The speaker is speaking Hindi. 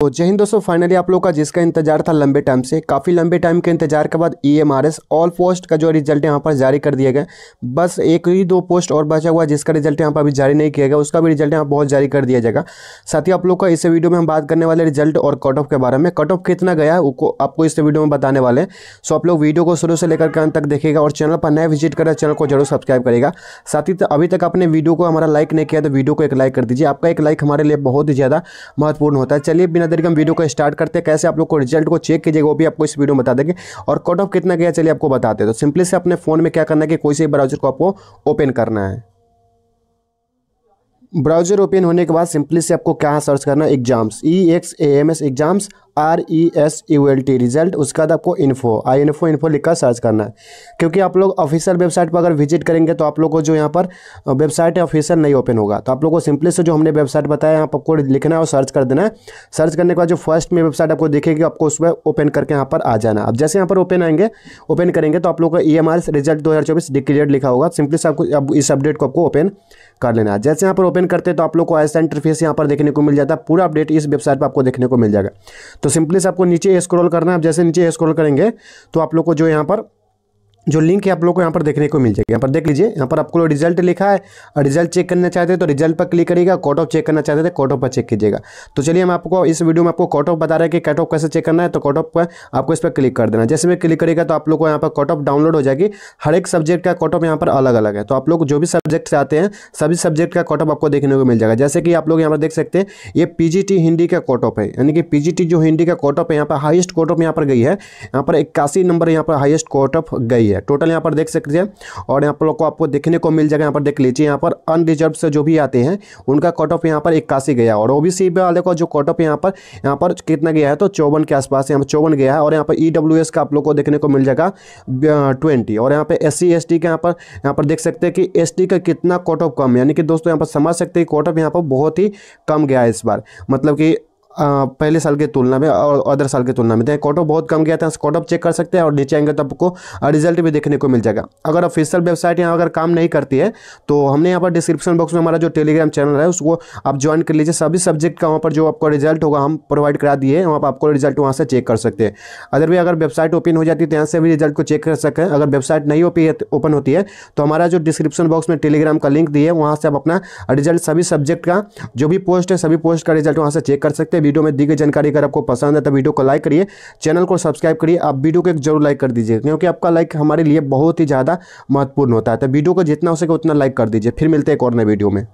तो जय हिंद दोस्तों फाइनली आप लोग का जिसका इंतज़ार था लंबे टाइम से, काफ़ी लंबे टाइम के इंतज़ार के बाद E M R S all post का जो रिज़ल्ट यहाँ पर जारी कर दिया गया बस एक ही दो पोस्ट और बचा हुआ जिसका रिज़ल्ट यहाँ पर अभी जारी नहीं किया गया, उसका भी रिज़ल्ट यहाँ बहुत जारी कर दिया जाएगा। साथ ही आप लोग का इस वीडियो में हम बात करने वाले रिज़ल्ट और कट ऑफ़ के बारे में। कट ऑफ़ कितना गया वो आपको इस वीडियो में बताने वाले हैं। सो आप लोग वीडियो को शुरू से लेकर के अंत तक देखेगा और चैनल पर नया विज़िट करें चैनल को ज़रूर सब्सक्राइब करेगा साथ ही अभी तक आपने वीडियो को हमारा लाइक नहीं किया तो वीडियो को एक लाइक कर दीजिए। आपका एक लाइक हमारे लिए बहुत ही ज़्यादा महत्वपूर्ण होता है। चलिए बिना देरी हम वीडियो को स्टार्ट करते हैं। कैसे आप लोग को रिज़ल्ट को चेक कीजिएगा, वो भी आपको इस वीडियो में बता देंगे। और कट ऑफ़ कितना गया चलिए आपको बताते हैं। तो सिंपली से अपने फ़ोन में क्या करना है कि कोई से ब्राउज़र को आपको ओपन करना है। ब्राउज़र ओपन होने के बाद सिंपली से आपको क्या सर्च करना है? Exams. E X A M S exams. R E S U L T result. उसके बाद आपको इन्फो। आई इन्फो इन्फो लिखकर सर्च करना है। क्योंकि आप लोग ऑफिशियल वेबसाइट पर अगर विज़िट करेंगे तो आप लोग को जो यहाँ पर वेबसाइट है ऑफिशियल नहीं ओपन होगा। तो आप लोग को सिंपली से जो हमने वेबसाइट बताया, यहाँ पर आपको लिखना है और सर्च कर देना है। सर्च करने के बाद जो फ़र्स्ट में वेबसाइट आपको दिखेगी, आपको उस पर ओपन करके यहाँ पर आ जाना अब जैसे यहाँ पर ओपन आएँगे, ओपन करेंगे तो आप लोग का ई एम आर रिज़ल्ट दो हज़ार चौबीस डिक्लेयर लिखा होगा। सिंपली से आपको इस अपडेट को आपको ओपन कर लेना है। जैसे यहाँ पर ओपन करते हैं तो आप लोग को ऐसा इंटरफेस यहाँ पर देखने को मिल जाता है। पूरा अपडेट इस वेबसाइट पर आपको देखने को मिल जाएगा। तो सिंपली से आपको नीचे स्क्रॉल करना है। आप जैसे नीचे स्क्रॉल करेंगे तो आप लोग को जो यहाँ पर जो लिंक है आप लोग को यहाँ पर देखने को मिल जाएगा यहाँ पर देख लीजिए यहाँ पर आपको रिज़ल्ट लिखा है रिज़ल्ट चेक करना चाहते हैं तो रिज़ल्ट पर क्लिक करिएगा कट ऑफ़ चेक करना चाहते थे कट ऑफ़ पर चेक कीजिएगा तो चलिए हम आपको इस वीडियो में आपको कट ऑफ़ बता रहे हैं कि कट ऑफ़ कैसे चेक करना है तो कट ऑफ़ पर आपको इस पर क्लिक कर देना जैसे में क्लिक करेगा तो आप लोग को यहाँ पर कट ऑफ़ डाउनलोड हो जाएगी हर एक सब्जेक्ट का कट ऑफ़ यहाँ पर अलग अलग है तो आप लोग जो भी सब्जेक्ट से आते हैं सभी सब्जेक्ट का कट ऑफ़ आपको देखने को मिल जाएगा जैसे कि आप लोग यहाँ पर देख सकते हैं ये पीजीटी हिंदी का कट ऑफ़ है यानी कि पीजीटी जो हिंदी का कट ऑफ़ है यहाँ पर हाइस्ट कट ऑफ़ यहाँ पर गई है यहाँ पर इक्यासी नंबर यहाँ पर हाइस्ट कट ऑफ़ गई है टोटल यहाँ पर देख सकते हैं और यहाँ पर लोग को आपको देखने को मिल जाएगा यहाँ पर देख लीजिए यहाँ पर अनरिजर्व से जो भी आते हैं उनका कट ऑफ़ यहाँ पर इक्यासी गया और ओबीसी वाले को जो कट ऑफ़ यहाँ पर यहाँ पर कितना गया है तो चौवन के आसपास यहाँ पर चौवन गया है और यहाँ पर ई e का आप लोग को देखने को मिल जाएगा ट्वेंटी और यहाँ पर एस सी का यहाँ पर यहाँ पर देख सकते हैं कि एस का कितना कट ऑफ़ कम यानी कि दोस्तों यहाँ पर समझ सकते हैं कट ऑफ़ यहाँ पर बहुत ही कम गया है इस बार मतलब कि पहले साल की तुलना में और अदर साल की तुलना में। देखिए कट बहुत कम गया था कट चेक कर सकते हैं और नीचे आएँगे तो आपको रिज़ल्ट भी देखने को मिल जाएगा। अगर ऑफिशियल वेबसाइट यहाँ अगर काम नहीं करती है तो हमने यहाँ पर डिस्क्रिप्शन बॉक्स में हमारा जो टेलीग्राम चैनल है, उसको आप ज्वाइन कर लीजिए। सभी सब्जेक्ट का वहाँ पर जो आपका रिज़ल्ट होगा, हम प्रोवाइड करा दिए वहाँ पर आपको रिज़ल्ट वहाँ से चेक कर सकते हैं। अदर भी अगर वेबसाइट ओपन हो जाती है तो यहाँ से भी रिज़ल्ट को चेक कर सकते हैं। अगर वेबसाइट नहीं ओपन होती है तो हमारा जो डिस्क्रिप्शन बॉक्स में टेलीग्राम का लिंक दिए वहाँ से आप अपना रिज़ल्ट सभी सब्जेक्ट का, जो भी पोस्ट है, सभी पोस्ट का रिज़ल्ट वहाँ से चेक कर सकते हैं। वीडियो में दी गई जानकारी अगर आपको पसंद है तो वीडियो को लाइक करिए, चैनल को सब्सक्राइब करिए, आप वीडियो को एक ज़रूर लाइक कर दीजिए, क्योंकि आपका लाइक हमारे लिए बहुत ही ज़्यादा महत्वपूर्ण होता है। तो वीडियो को जितना हो सके उतना लाइक कर दीजिए। फिर मिलते हैं एक और नए वीडियो में।